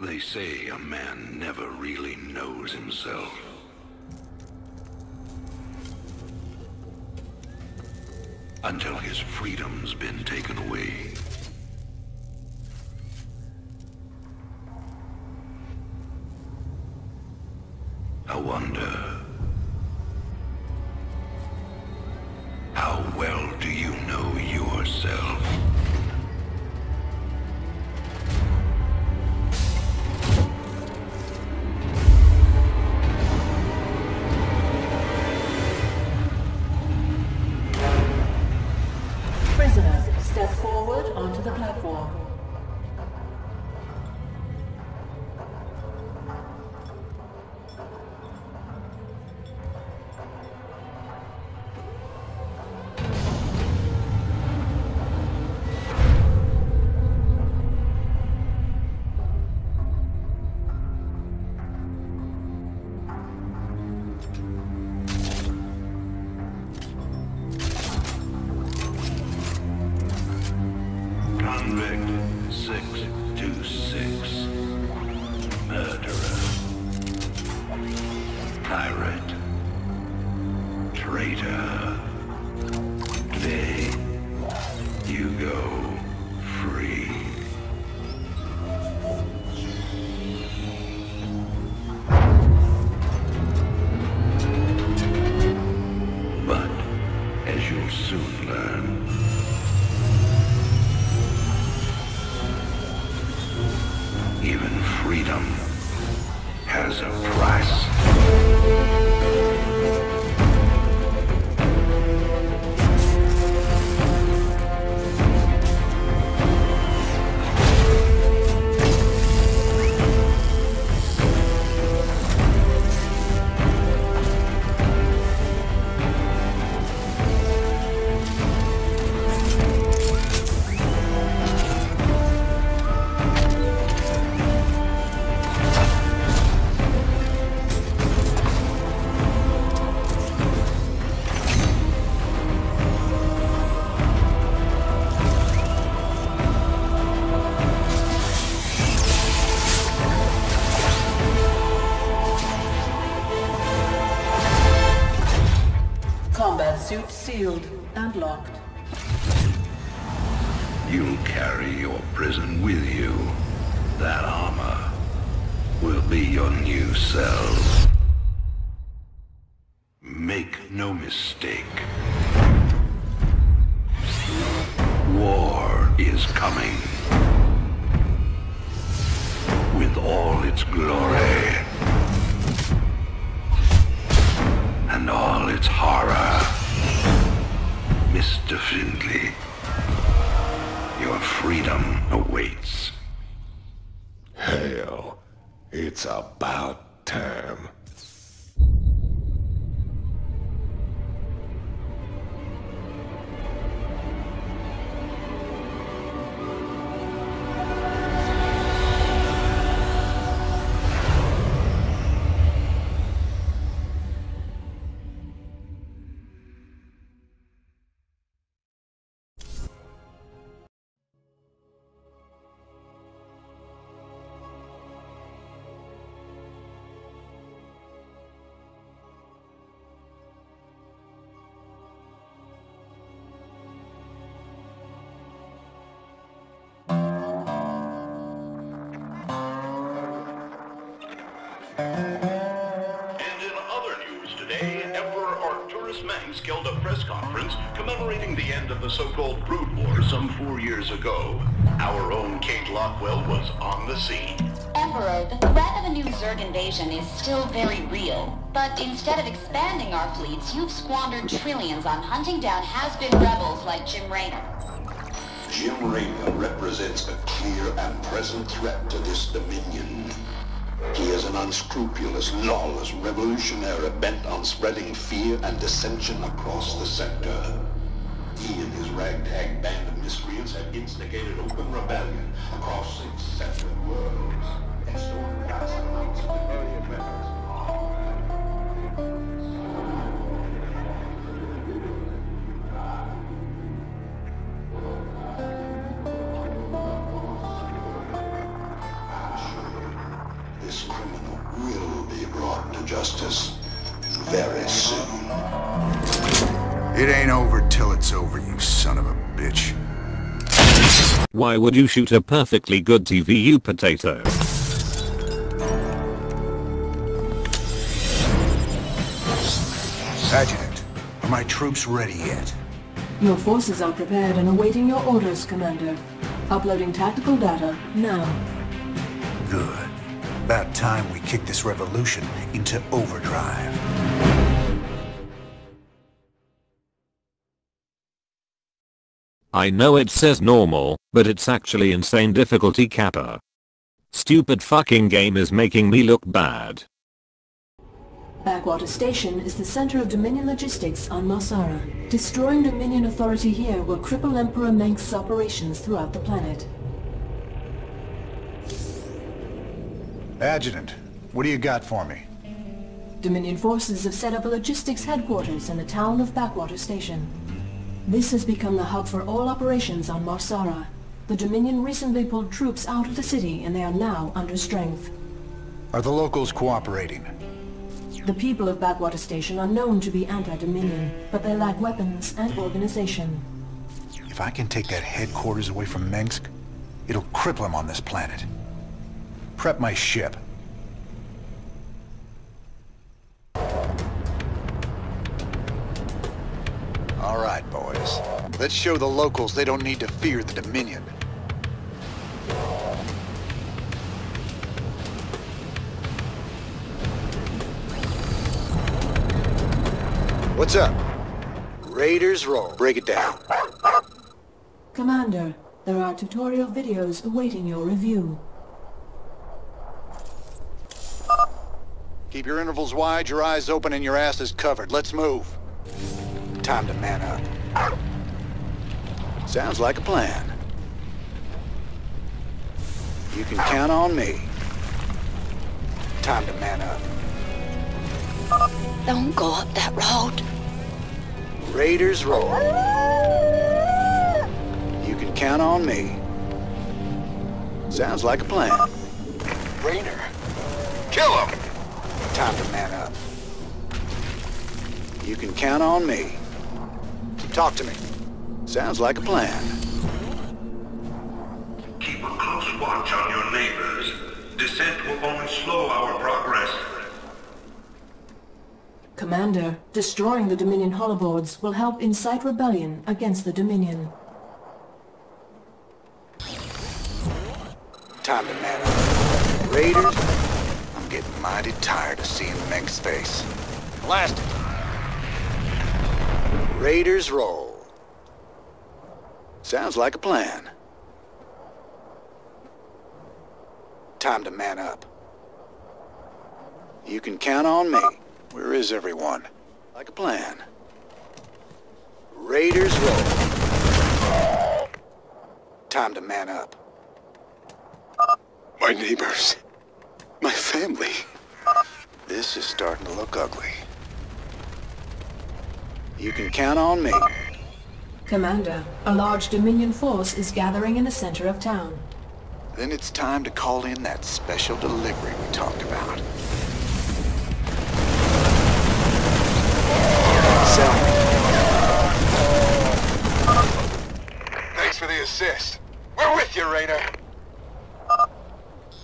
They say a man never really knows himself. Until his freedom's been taken away. I wonder... a prison with you. That armor will be your new cell. Make no mistake. War is coming. With all its glory. And all its horror. Mr. Findlay, your freedom awaits. Hell, it's about time. Arcturus held a press conference commemorating the end of the so-called Brood War some four years ago. Our own Kate Lockwell was on the scene. Emperor, the threat of a new Zerg invasion is still very real. But instead of expanding our fleets, you've squandered trillions on hunting down has-been rebels like Jim Raynor. Jim Raynor represents a clear and present threat to this dominion. He is an unscrupulous, lawless revolutionary bent on spreading fear and dissension across the sector. He and his ragtag band of miscreants have instigated open rebellion across six separate worlds and stolen Why would you shoot a perfectly good TV you potato? Adjutant, are my troops ready yet? Your forces are prepared and awaiting your orders, Commander. Uploading tactical data now. Good. About time we kick this revolution into overdrive. I know it says normal, but it's actually insane difficulty kappa. Stupid fucking game is making me look bad. Backwater Station is the center of Dominion logistics on Marsara. Destroying Dominion authority here will cripple Emperor Mengsk's operations throughout the planet. Adjutant, what do you got for me? Dominion forces have set up a logistics headquarters in the town of Backwater Station. This has become the hub for all operations on Marsara. The Dominion recently pulled troops out of the city and they are now under strength. Are the locals cooperating? The people of Backwater Station are known to be anti-Dominion, but they lack weapons and organization. If I can take that headquarters away from Mengsk, it'll cripple him on this planet. Prep my ship. All right, boys. Let's show the locals they don't need to fear the Dominion. What's up? Raiders roll. Break it down. Commander, there are tutorial videos awaiting your review. Keep your intervals wide, your eyes open, and your asses covered. Let's move. Time to man up. Sounds like a plan. You can count on me. Time to man up. Don't go up that road. Raiders roll. You can count on me. Sounds like a plan. Raynor. Kill him! Time to man up. You can count on me. Talk to me. Sounds like a plan. Keep a close watch on your neighbors. Dissent will only slow our progress. Commander, destroying the Dominion holoboards will help incite rebellion against the Dominion. Time to man up. Raiders, I'm getting mighty tired of seeing Mengsk's face. Blast it. Raiders roll. Sounds like a plan. Time to man up. You can count on me. Where is everyone? Like a plan. Raiders roll. Time to man up. My neighbors. My family. This is starting to look ugly. You can count on me. Commander, a large Dominion force is gathering in the center of town. Then it's time to call in that special delivery we talked about. Sell me. Thanks for the assist. We're with you, Raynor.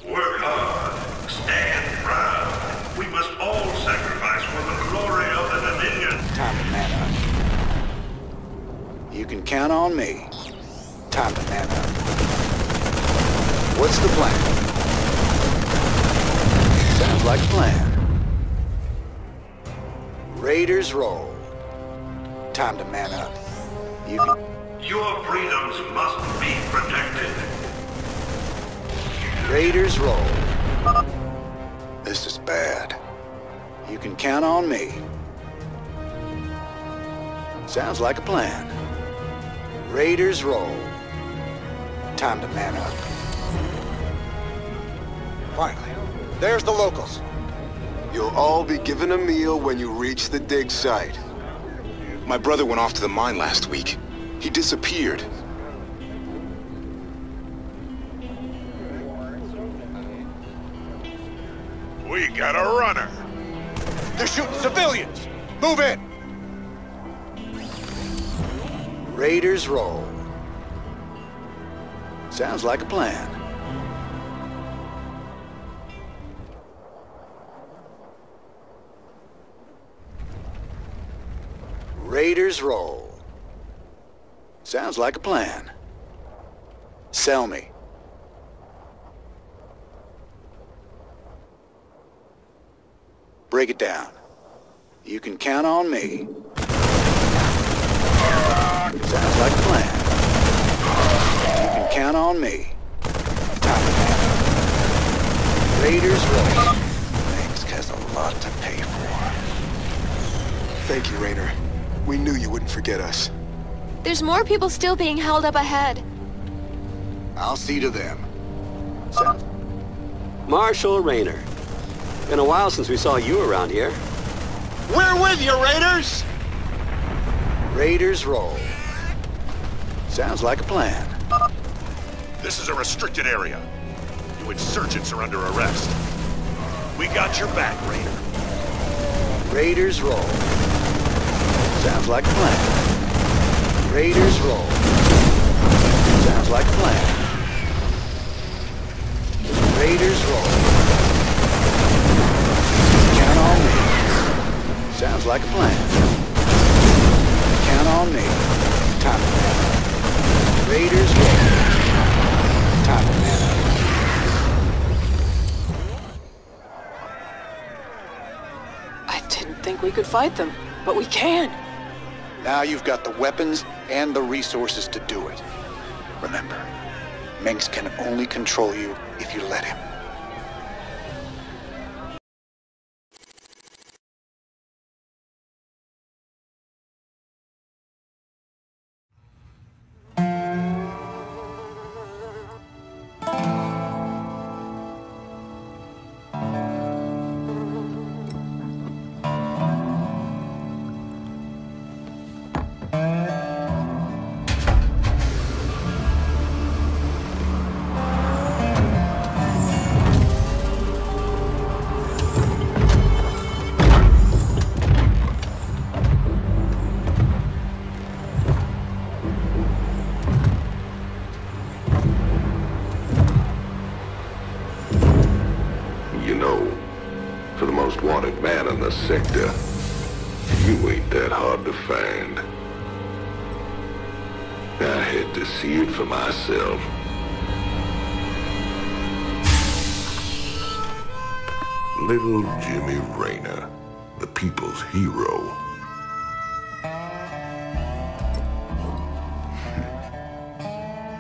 Work hard. Stand proud. We must all sacrifice for the glory of the Dominion. Time to man up. You can count on me. Time to man up. What's the plan? Sounds like a plan. Raiders roll. Time to man up. You can... Your freedoms must be protected. Raiders roll. This is bad. You can count on me. Sounds like a plan. Raiders roll. Time to man up. Finally. There's the locals. You'll all be given a meal when you reach the dig site. My brother went off to the mine last week. He disappeared. We got a runner. They're shooting civilians! Move in! Raiders roll. Sounds like a plan. Raiders roll. Sounds like a plan. Sell me. Break it down. You can count on me. Sounds like a plan. You can count on me. Time Raiders roll. Thanks has a lot to pay for. Thank you, Raynor. We knew you wouldn't forget us. There's more people still being held up ahead. I'll see to them. Sounds... Marshal Raynor. Been a while since we saw you around here. We're with you, Raiders! Raiders roll. Sounds like a plan. This is a restricted area. You insurgents are under arrest. We got your back, Raider. Raiders roll. Sounds like a plan. Raiders roll. Sounds like a plan. Raiders roll. Count on me. Sounds like a plan. Count on me. Time to man up. Raiders roll. Time to man. I didn't think we could fight them, but we can. Now you've got the weapons and the resources to do it. Remember, Mengsk can only control you if you let him. For the most wanted man in the sector, you ain't that hard to find. I had to see it for myself. Little Jimmy Raynor, the people's hero.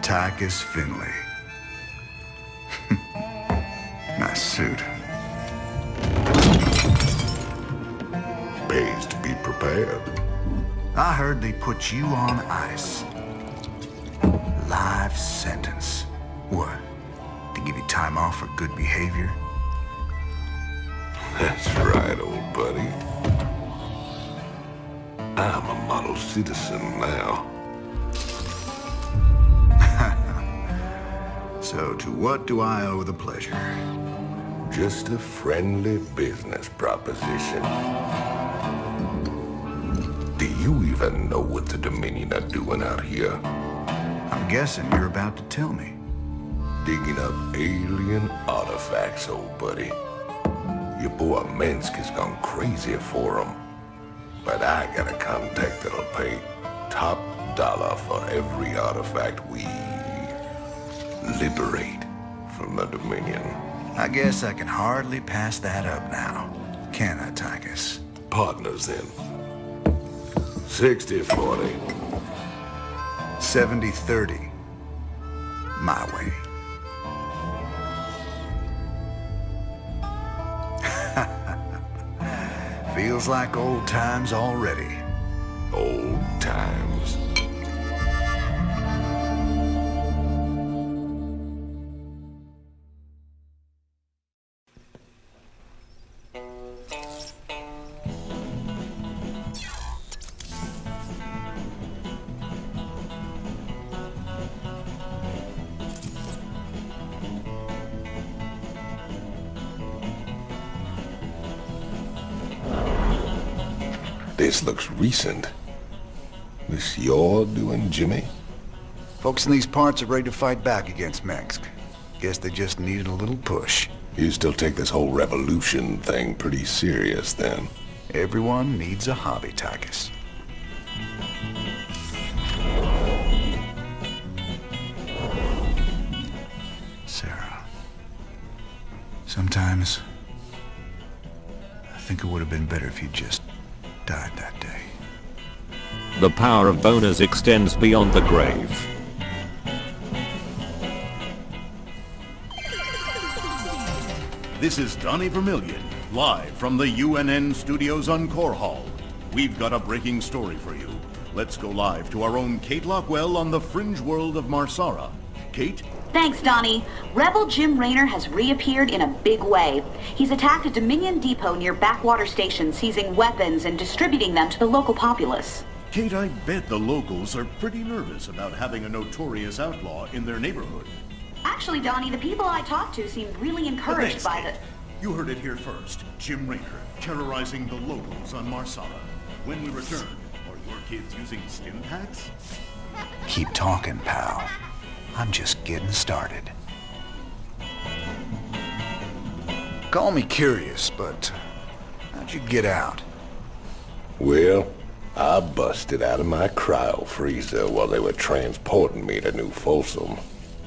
Tychus Findlay. nice suit. Pays to be prepared. I heard they put you on ice. Life sentence. What? To give you time off for good behavior? That's right, old buddy. I'm a model citizen now. So to what do I owe the pleasure? Just a friendly business proposition. Even know what the Dominion are doing out here? I'm guessing you're about to tell me. Digging up alien artifacts, old buddy. Your boy Mengsk has gone crazy for 'em. But I got a contact that'll pay top dollar for every artifact we liberate from the Dominion. I guess I can hardly pass that up now. Can I, Tychus? Partners then. 60-40. 70-30. My way. Feels like old times already. Old times. Looks recent. This you're doing, Jimmy? Folks in these parts are ready to fight back against Mengsk. Guess they just needed a little push. You still take this whole revolution thing pretty serious, then? Everyone needs a hobby, Tychus. Sarah. Sometimes... I think it would have been better if you just died that day. The power of boners extends beyond the grave. This is Donnie Vermillion, live from the UNN studios on Korhal. We've got a breaking story for you. Let's go live to our own Kate Lockwell on the fringe world of Marsara. Kate? Thanks, Donnie. Rebel Jim Raynor has reappeared in a big way. He's attacked a Dominion depot near Backwater Station, seizing weapons and distributing them to the local populace. Kate, I bet the locals are pretty nervous about having a notorious outlaw in their neighborhood. Actually, Donnie, the people I talked to seemed really encouraged Thanks, by Kate. the... You heard it here first. Jim Raynor, terrorizing the locals on Marsara. When we return, are your kids using stim packs? Keep talking, pal. I'm just getting started. Call me curious, but how'd you get out? Well, I busted out of my cryo freezer while they were transporting me to New Folsom.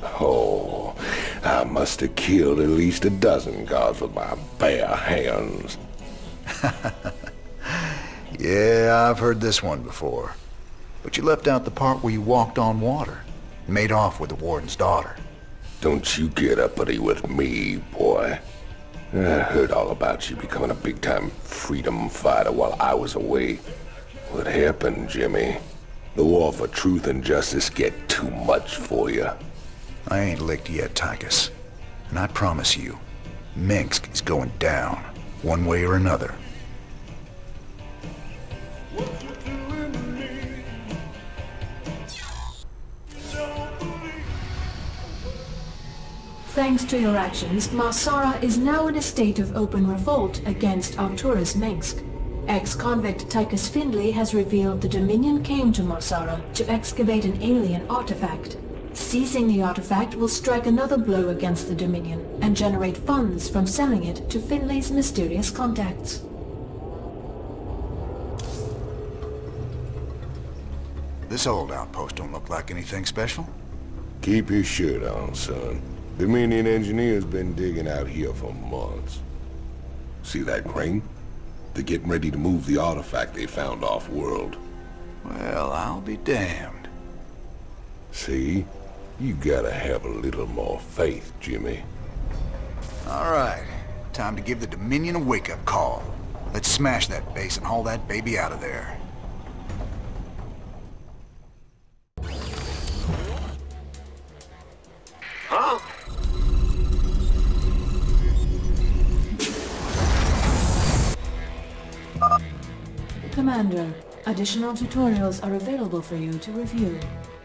Oh, I must have killed at least a dozen guards with my bare hands. Yeah, I've heard this one before. But you left out the part where you walked on water. Made off with the warden's daughter. Don't you get uppity with me, boy. I heard all about you becoming a big-time freedom fighter while I was away. What happened, Jimmy? The war for truth and justice get too much for you. I ain't licked yet, Tychus. And I promise you, Mengsk is going down, one way or another. Thanks to your actions, Marsara is now in a state of open revolt against Arcturus Mengsk. Ex-convict Tychus Findlay has revealed the Dominion came to Marsara to excavate an alien artifact. Seizing the artifact will strike another blow against the Dominion and generate funds from selling it to Findlay's mysterious contacts. This old outpost don't look like anything special. Keep your shirt on, son. Dominion engineers been digging out here for months. See that crane? They're getting ready to move the artifact they found off-world. Well, I'll be damned. See? You gotta have a little more faith, Jimmy. All right. Time to give the Dominion a wake-up call. Let's smash that base and haul that baby out of there. Commander, additional tutorials are available for you to review.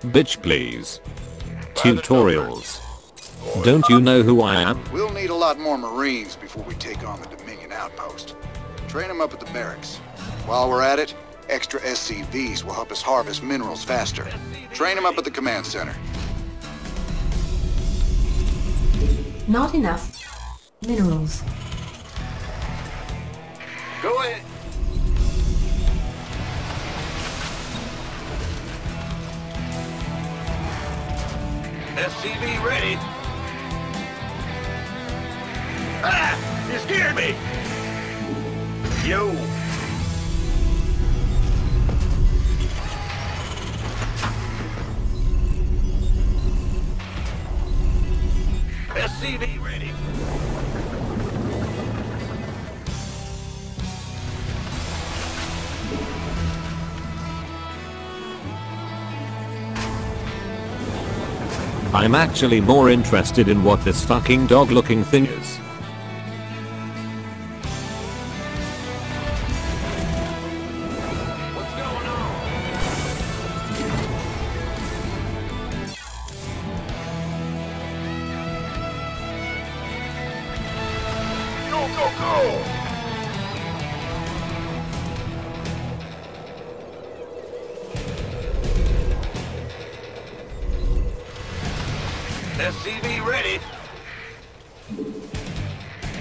Bitch please. Tutorials. Don't you know who I am? We'll need a lot more Marines before we take on the Dominion outpost. Train them up at the barracks. While we're at it, extra SCVs will help us harvest minerals faster. Train them up at the command center. Not enough. Minerals. Go ahead. SCV ready. Ah! You scared me! Yo! SCV I'm actually more interested in what this fucking dog looking thing is. SCV ready.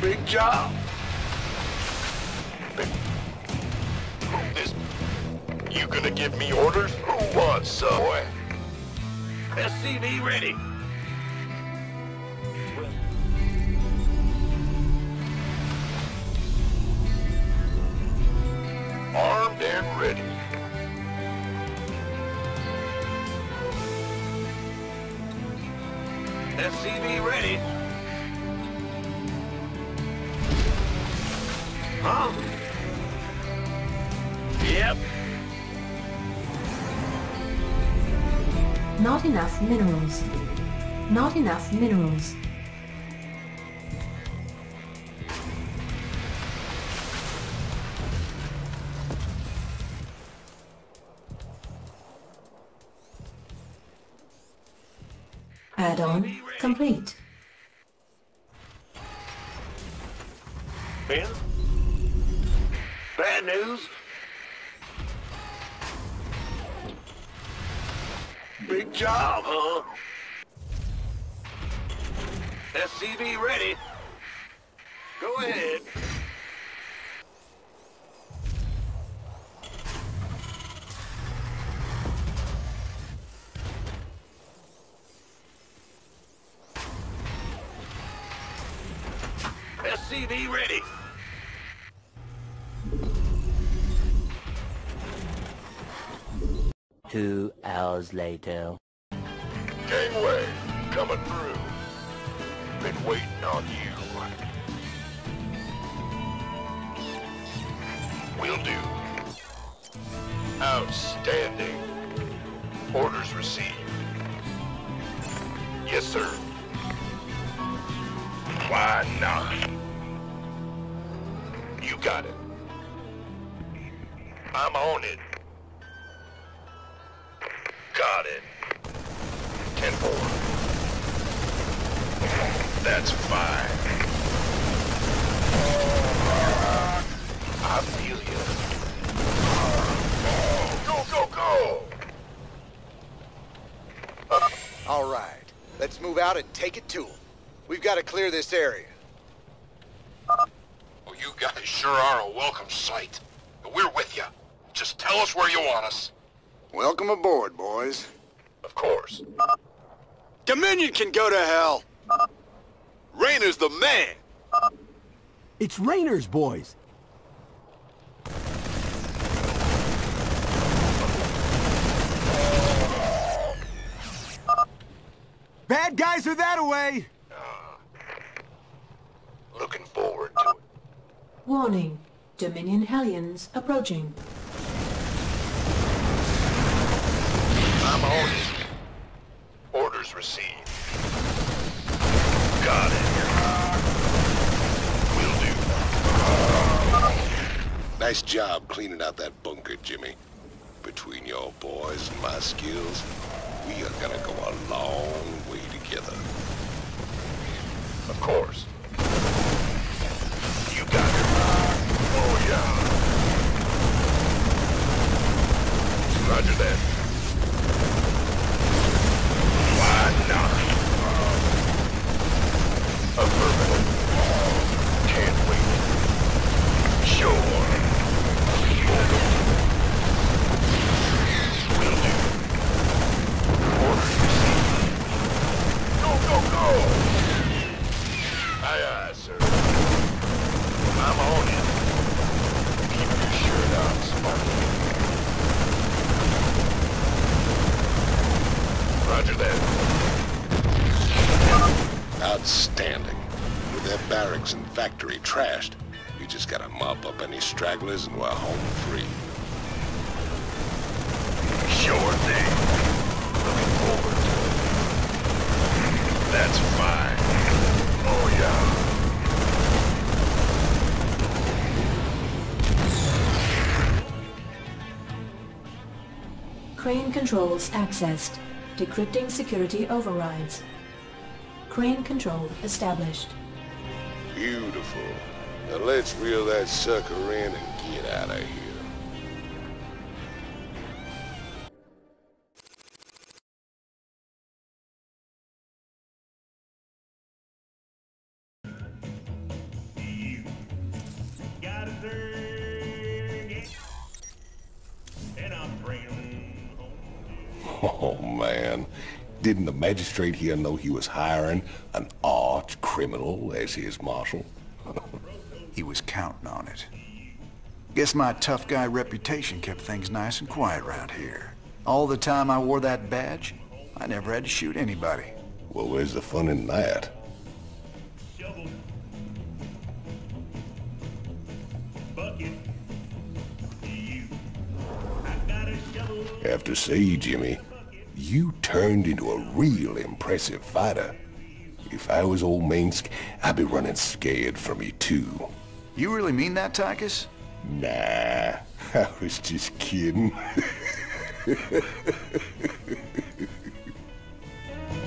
Big job. Who is... You gonna give me orders? Who wants some? SCV ready. Minerals. Add-on complete. Ben? Bad news? Big job, huh? SCV ready. Go ahead. SCV ready. Two hours later. Gangway, coming through. Been waiting on you. Will do. Outstanding. Orders received. Yes, sir. Why not? You got it. I'm on it. Got it. 10-4. That's fine. I feel you. Go, go, go! All right. Let's move out and take it to them. We've got to clear this area. Well, you guys sure are a welcome sight. We're with you. Just tell us where you want us. Welcome aboard, boys. Of course. Dominion can go to hell. Raynor's the man. It's Raynor's boys. Bad guys are that away. Uh, looking forward to it. Warning. Dominion Hellions approaching. I'm on it. Orders received. Got it. Will do. Nice job cleaning out that bunker, Jimmy. Between your boys and my skills, we are gonna go a long way together. Of course. You got it. Oh, yeah. Roger that. Why not? Affirmative. Can't wait. Sure. Will do. Orders received. Go, go, go! Aye, aye, sir. I'm on it. Keep your shirt on, Sparky. Roger that. Outstanding. With their barracks and factory trashed, we just gotta mop up any stragglers and we're home free. Sure thing. Looking forward to it. That's fine. Oh, yeah. Crane controls accessed. Decrypting security overrides. Crane control established. Beautiful. Now let's reel that sucker in and get out of here. Oh man, didn't the magistrate here know he was hiring an all criminal as his marshal? he was counting on it. Guess my tough guy reputation kept things nice and quiet around here. All the time I wore that badge, I never had to shoot anybody. Well, where's the fun in that? Have to say, Jimmy, you turned into a real impressive fighter. If I was old Mengsk, I'd be running scared from you too. You really mean that, Tychus? Nah, I was just kidding.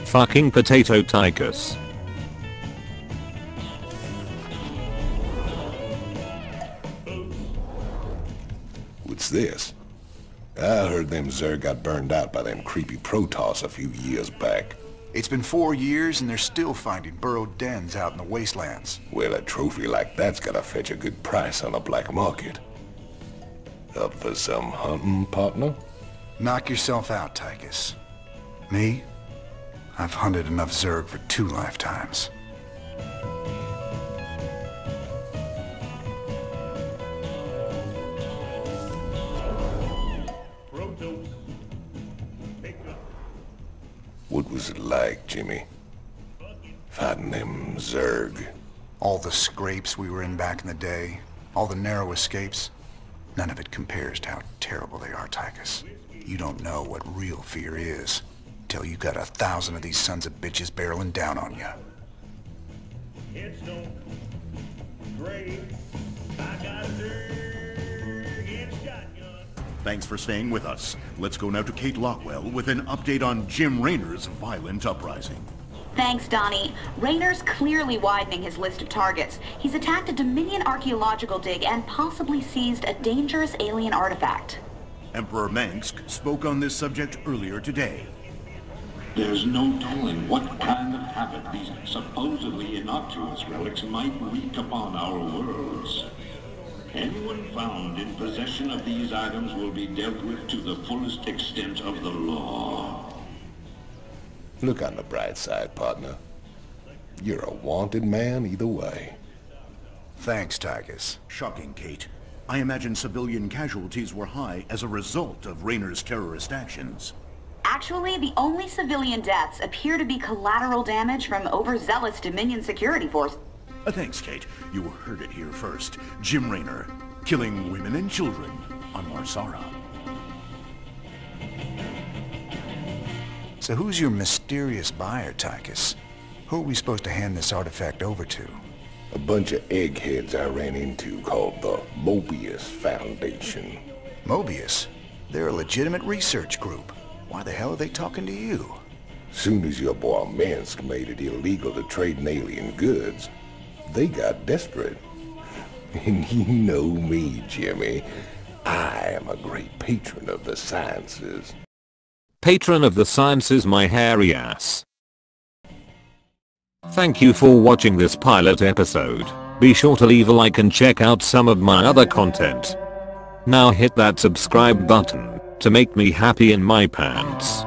Fucking potato Tychus. What's this? I heard them Zerg got burned out by them creepy Protoss a few years back. It's been four years and they're still finding burrowed dens out in the wastelands. Well, a trophy like that's gotta fetch a good price on the black market. Up for some hunting, partner? Knock yourself out, Tychus. Me? I've hunted enough Zerg for two lifetimes. What was it like, Jimmy? Fighting them Zerg. All the scrapes we were in back in the day, all the narrow escapes, none of it compares to how terrible they are, Tychus. You don't know what real fear is till you got a thousand of these sons of bitches barreling down on you. Headstone. Grave. Thanks for staying with us. Let's go now to Kate Lockwell with an update on Jim Raynor's violent uprising. Thanks, Donnie. Raynor's clearly widening his list of targets. He's attacked a Dominion archaeological dig and possibly seized a dangerous alien artifact. Emperor Mengsk spoke on this subject earlier today. There's no telling what kind of havoc these supposedly innocuous relics might wreak upon our worlds. Anyone found in possession of these items will be dealt with to the fullest extent of the law. Look on the bright side, partner. You're a wanted man either way. Thanks, Tychus. Shocking, Kate. I imagine civilian casualties were high as a result of Raynor's terrorist actions. Actually, the only civilian deaths appear to be collateral damage from overzealous Dominion security force. Uh, thanks, Kate. You heard it here first. Jim Raynor, killing women and children on Marsara. So who's your mysterious buyer, Tychus? Who are we supposed to hand this artifact over to? A bunch of eggheads I ran into called the Moebius Foundation. Moebius? They're a legitimate research group. Why the hell are they talking to you? Soon as your boy Mengsk made it illegal to trade in alien goods, they got desperate. And you know me, Jimmy. I am a great patron of the sciences. Patron of the sciences my hairy ass. Thank you for watching this pilot episode. Be sure to leave a like and check out some of my other content. Now hit that subscribe button to make me happy in my pants.